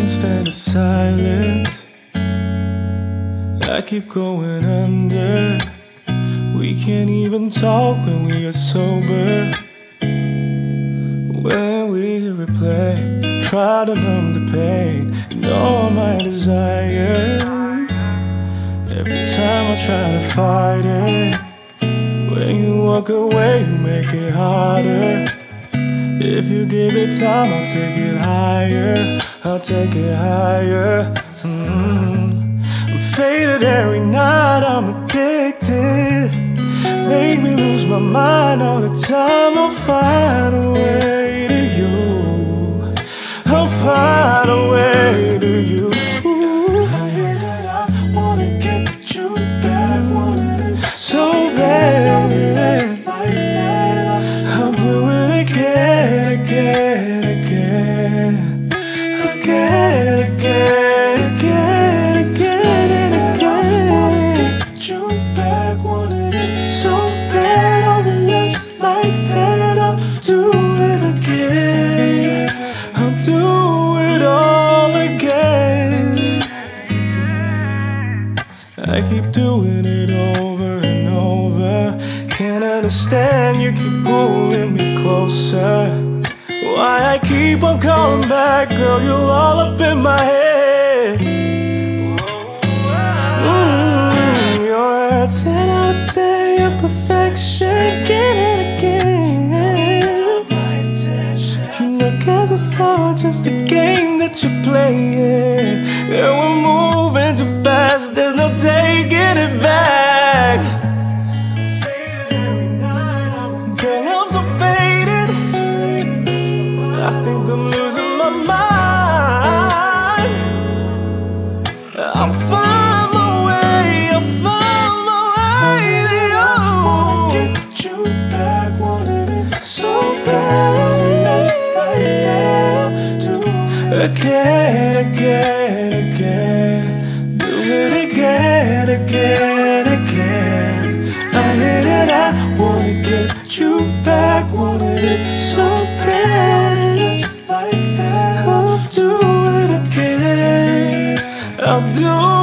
Can stand the silence. I keep going under. We can't even talk when we are sober. When we replay, try to numb the pain. And all my desires. Every time I try to fight it. When you walk away, you make it harder. If you give it time, I'll take it higher. I'll take it higher. Mm. I'm faded every night, I'm addicted. Make me lose my mind all the time. I'll find a way again, again, again, again, again, again, and again. Get you back, wanted it so bad. I'll be left like that. I'll do it again. I'll do it all again. I keep doing it over and over. Can't understand, you keep pulling me closer. Why I keep on calling back, girl, you're all up in my head. Mm, you're a 10 out of 10, your perfection, again and again. You know, cause it's all just a game that you're playing. And we're moving too fast, there's no taking Again, again, again. Do it again, again, again. I hit it, I wanna get you back, wanted it so bad. Like that. I'll do it again. I'll do